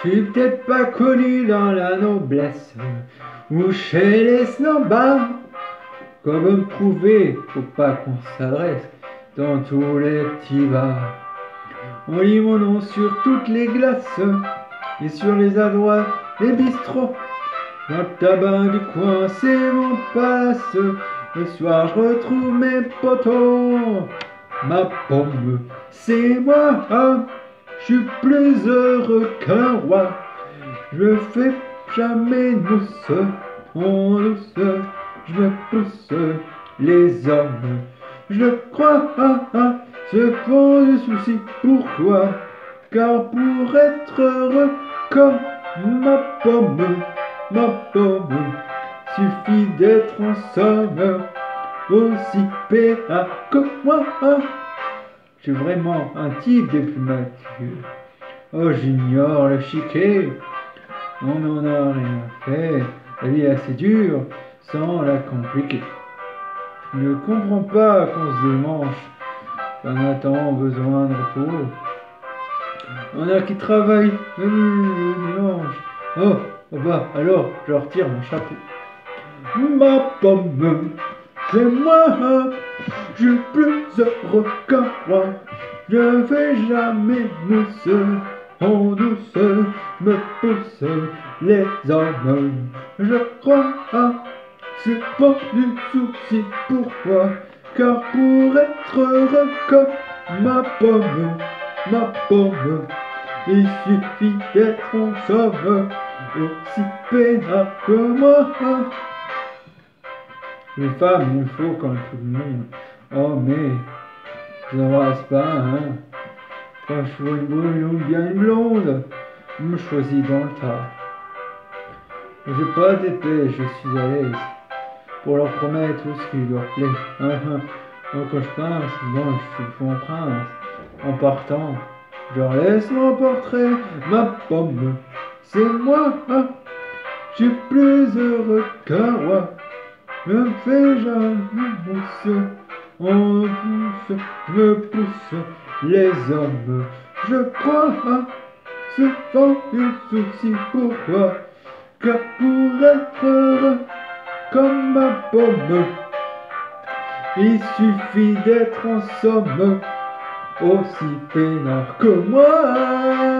suis peut-être pas connu dans la noblesse ou chez les snobs. Comme me prouver, faut pas qu'on s'adresse dans tous les petits bars. On lit mon nom sur toutes les glaces et sur les adroits des bistrots. Le tabac du coin, c'est mon palace. Le soir, je retrouve mes potos. Ma pomme, c'est moi. Je suis plus heureux qu'un roi. Je fais jamais douce, en douce. Je pousse les hommes. Je crois à ce font des soucis. Pourquoi? Car pour être heureux comme ma pomme, ma pomme, suffit d'être en somme aussi péa que moi. Suis vraiment un type des plus. Oh, j'ignore le chiquet. On n'en a rien fait. La vie est assez dure sans la compliquer. Je ne comprends pas qu'on se démange. On a besoin de repos. On a qui travaille le dimanche. Oh, oh bah alors, je retire mon chapeau. Ma pomme, c'est moi, je suis plus heureux qu'un roi. Je vais jamais mousse, en douce me pousse les hommes. Je crois à c'est pas du souci, pourquoi? Car pour être heureux comme ma pomme, ma pomme, il suffit d'être en somme aussi peinard que moi. Les femmes, il faut comme tout le monde. Oh mais, je n'embrasse pas, hein. Quand je vois une brune ou bien une blonde, je me choisis dans le tas. J'ai pas d'épée, je suis à l'aise pour leur promettre tout ce qui leur plaît. Moi, quand je pense, bon, je suis bon prince. En partant, je leur laisse mon portrait, ma pomme. C'est moi, hein. je suis plus heureux qu'un roi. Me fais jamais mousse, on pousse, me pousse les hommes. Je crois à ce temps du souci, pourquoi Car pour être heureux, comme ma pomme. Il suffit d'être en somme aussi peinard que moi.